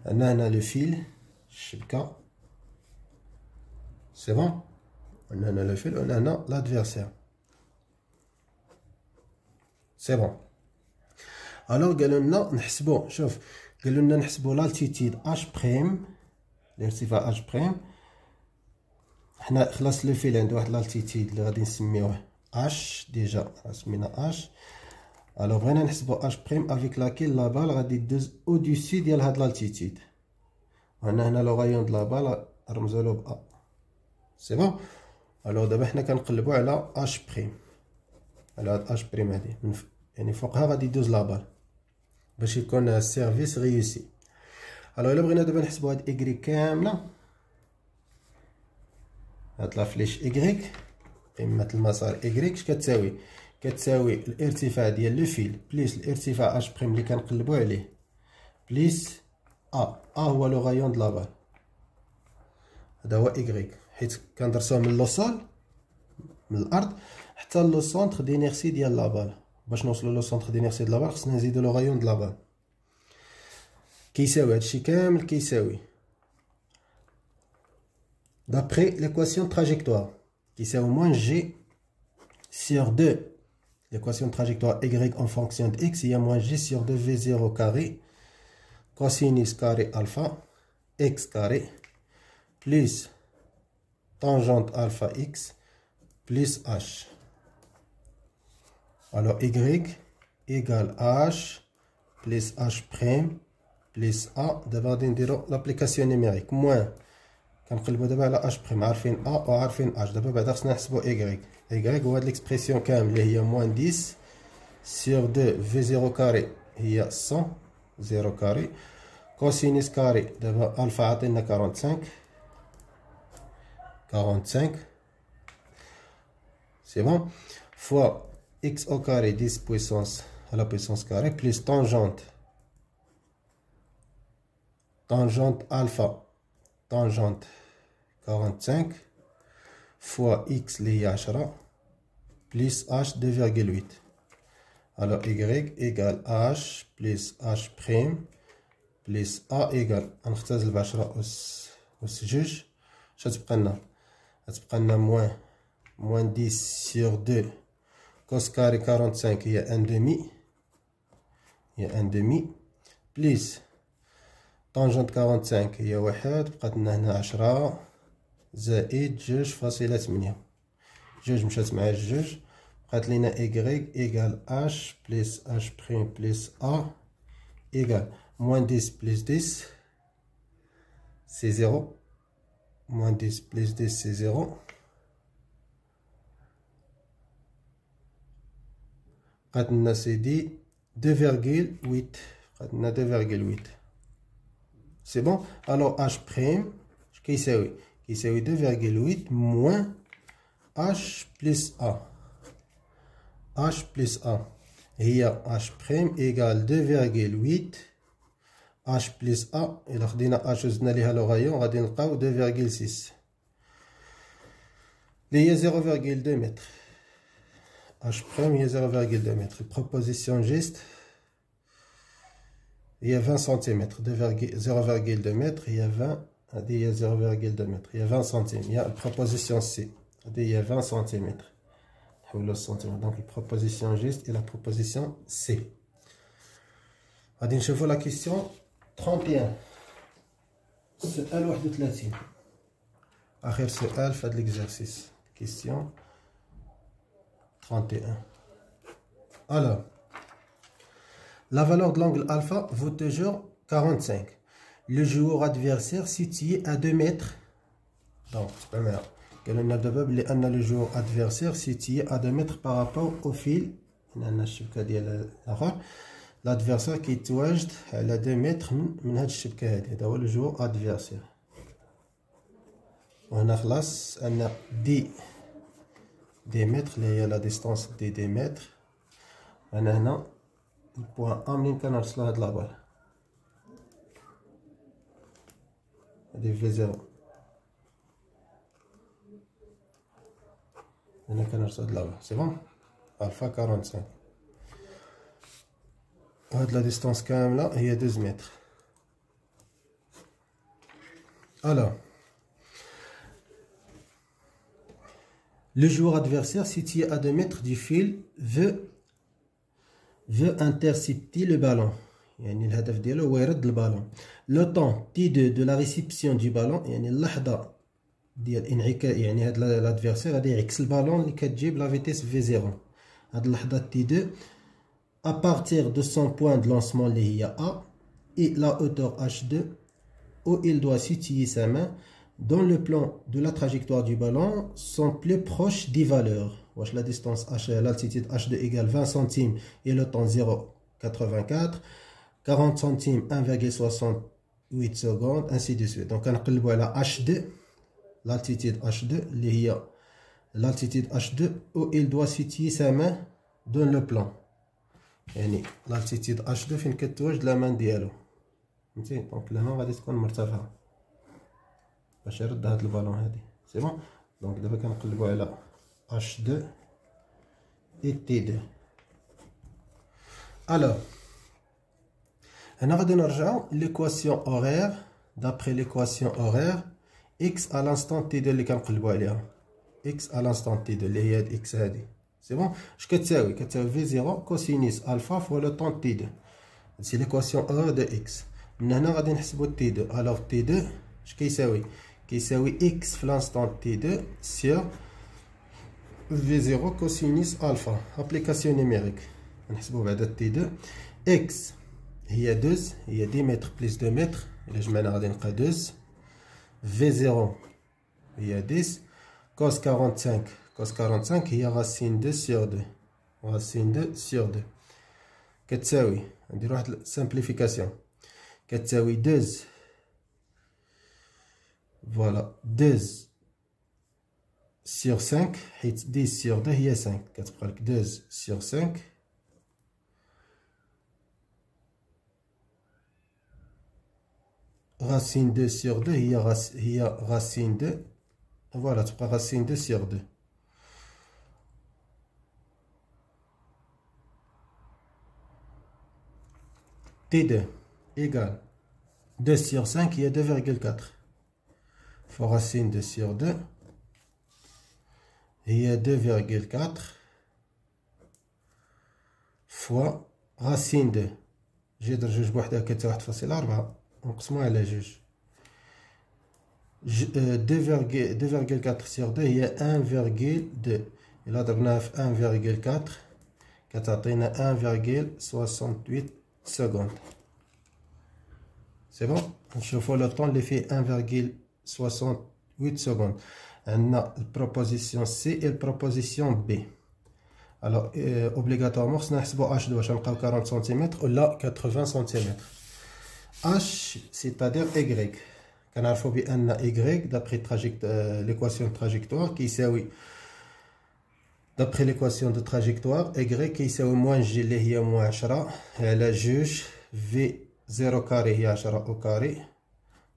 Speaker 1: عندنا هنا لو فيل الشبكة. سي بون عندنا هنا لو فيل وعندنا هنا لادفيرسير سي بون الوغ قالوا لنا نحسبوا شوف قالوا لنا نحسبوا لالتيتيد اش بريم الارتفاع اش بريم حنا خلاص لو فيل عنده واحد لالتيتيد اللي غادي نسميوه. اش ديجا سمينا اش الوغ بغينا نحسبوا اش بريم افيك لاكيل لا بال غادي دوز أو دوسي ديال هاد لالتيتيد وهنا هنا لو غايون د لا بال رمزوا له ب ا سي بون الوغ دابا حنا كنقلبوا على اش بريم على هاد اش بريم هادي يعني فوقها غادي يدوز لابال باش يكون السيرفيس ريوسي ألو الا بغينا دابا نحسبو هاد ايكغيك كامله هاد لا فليش ايكغيك قمه المسار ايكغيك اش كتساوي كتساوي الارتفاع ديال لو فيل بليس الارتفاع اش بريم اللي كنقلبو عليه. بليس ا ا هو لو غايون د لابال. هذا هو ايكغيك حيت كندرسوه من لو سول من الأرض حتى لو سونتر دينيرسي ديال لابال. باش نوصلو لو سونتر دينيرسي ديال لابال خصنا نزيدو لو غايون د لابال. كيساوي هادشي كامل كيساوي. D'après l'équation trajectoire. qui c'est au moins g sur 2. L'équation de trajectoire y en fonction de x, il y a moins g sur 2v0 carré, cosinus carré alpha, x carré, plus tangente alpha x, plus h. Alors y égale h plus h prime plus a, d'abord l'application numérique, moins غنقلبو دابا على اش بريم عارفين ا وعارفين اش دابا بعدا خصنا نحسبو ايكغيك ايكغيك هو هاد ليكسبرسيون كامل اللي هي موان ديس سيغ دو في زيرو كاري هي صون زيرو كاري كوسينيس كاري دابا الفا عطينا 45 45 سي بون فوا إكس أو كاري ديس بويسونس على بويسونس كاري carrée plus tangente. الفا alpha. 45 فوا إكس اللي هي 10 بليس اش 2,8 الوغ y ايكال اش بليس اش بخيم بليس ا ايكال غنختزل بعشرة اس اس جوج اش غتبقى لنا غتبقى لنا موان موان ديس سيغ دو كوس كاري 45 هي ان دومي هي ان دومي بليس طونجنت 45 هي واحد بقات لنا هنا عشرة زائد جوج فاصلة ثمانية جوج مشات مع جوج بقات لينا y égal h plus h prime plus a égal moins 10 plus 10 c'est 0 moins 10 plus 10 c'est 0 قعدنا سيدي 2,8 قعدنا 2,8 سي بون الو اش بريم اش كيساوي كيساوي 2,8 موان اش بلس ا اش بلس ا هي اش بريم ايكال 2,8 اش بلس ا الا خدينا اش وزدنا ليها لو غايون غادي نلقاو 2,6 اللي هي 0,2 متر H' il y a 0,2 mètres. Proposition juste, il y a 20 cm. 0,2 mètres, il y a 20, il y a 0,2 mètres. Il y a 20 cm. Il y a proposition C, il y a 20 cm. Donc, la proposition juste et la proposition C. On va la question 31. سؤال 31 آخر سؤال في هذا l'exercice question 31 alors la valeur de l'angle alpha vaut toujours 45 le joueur adversaire situé à 2 mètres donc c'est pas mal قال لنا دابا بلي ان لو جوور ادفيرسير سيتي ا 2 متر بارابور او فيل هنا عندنا الشبكه ديال الاخر l'adversaire qui est à 2 mètres من هاد الشبكه هادي هذا هو لو جوور ادفيرسير وهنا خلاص ان دي دي متر اللي هي لا ديستونس دي دي متر انا هنا البوان ا منين كنرسلو هاد لابال هادي في زيرو هنا كنرسل هاد لابال سي بون الفا 45 هاد لا ديستونس كامله هي 12 متر الوغ Le joueur adversaire situé à 2 mètres du fil veut, veut intercepter le ballon. يعني الهدف ديالو هو يرد البالون لو طون تي دو دو لا ريسيبسيون دو بالون يعني اللحظه ديال انعكاس يعني هاد لادفيرسير غادي يعكس البالون اللي كتجيب لا فيتيس في زيرو هاد اللحظه تي دو à partir de son point de lancement اللي هي A et la hauteur H2 où il doit situer sa main dans le plan de la trajectoire du ballon sont plus proches des valeurs. La distance H, l'altitude H2 égale 20 centimes et le temps 0,84. 40 centimes 1,68 secondes, ainsi de suite. Donc, on a la H2, l'altitude H2, l'altitude H2 où il doit situer sa main dans le plan. L'altitude H2 fin de la main dialo. Donc, la main va être باش يرد هاد البالون هادي سي بون دونك دابا كنقلبو على اش دو اي تي دو الوغ هنا غادي نرجعو ليكواسيون اورير دابخي ليكواسيون اورير اكس ا لانستون تي دو اللي كنقلبو عليها اكس ا لانستون تي دو اللي هي هاد اكس هادي سي بون اش كتساوي كتساوي في زيرو كوسينيس الفا فوا لو طون تي دو هادشي ليكواسيون اورير دو اكس من هنا غادي نحسبو تي دو الوغ تي دو اش كيساوي يساوي x في l'instant t2 sur v0 cosinus alpha application numérique نحسبو بعدا t2 x هي 2 هي 10 متر بلس 2 متر إلا جمعنا غادي نلقى 2 v0 هي 10 cos 45 cos 45 هي racine 2 sur 2 racine 2 sur 2 كتساوي ندير واحد simplification كتساوي 2 Voilà, 2 sur 5, 10 sur 2, il y a 5. 2 sur 5. Racine 2 sur 2, il y a racine 2. Voilà, tu prends racine 2 sur 2. T2 égale 2 sur 5, il y a 2,4 fois racine de sur 2 il y a 2,4 fois racine de جذر جوج بوحدها كتا واحد فاصلة أربعة نقسموها على جوج دو فيرغيل كاتر سيغ دو هي ان فيرغيل دو إلا ضربناها في ان فيرغيل كاتر كتعطينا ان فيرغيل سواسونت ويت سكوند سي بون نشوفو لو طون لي فيه ان فيرغيل 68 secondes. On a la proposition C et la proposition B. Alors, euh, obligatoirement, on a H2, on 40 cm ou là 80 cm. H, c'est-à-dire Y. On a bien Y d'après euh, l'équation de trajectoire qui est oui. D'après l'équation de trajectoire, Y qui est moins G, qui est moins 10, et la juge V0 carré, est 10 au carré.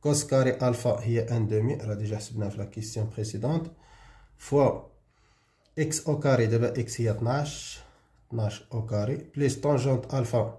Speaker 1: cos carré alpha هي 1 demi راه ديجا حسبناها في لا كيسيون بريسيدونت فوا اكس او كاري دابا اكس هي 12 12 او كاري بليس طونجونت الفا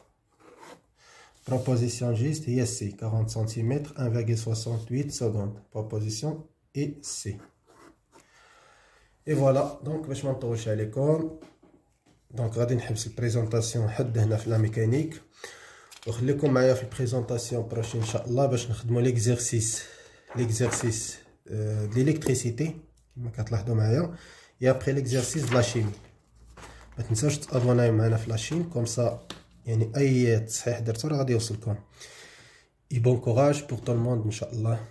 Speaker 1: Proposition geste, il y a C, 40 cm, 1,68 secondes. Proposition et C. Et voilà, donc باش ما نطولش عليكم دونك غادي نحبس البريزونطاسيون حد هنا في لا ميكانيك وخليكم معايا في البريزونطاسيون بروشين ان شاء الله باش نخدموا ليكزيرسيس ليكزيرسيس د ليليكتريسيتي كما كتلاحظوا معايا اي ابري ليكزيرسيس د لا شيمي ما تنساوش تابوناي معنا في لاشين كوم سا يعني أي تصحيح درتو راه غادي يوصلكم. اي بون كوراج بور تو الموند إن شاء الله.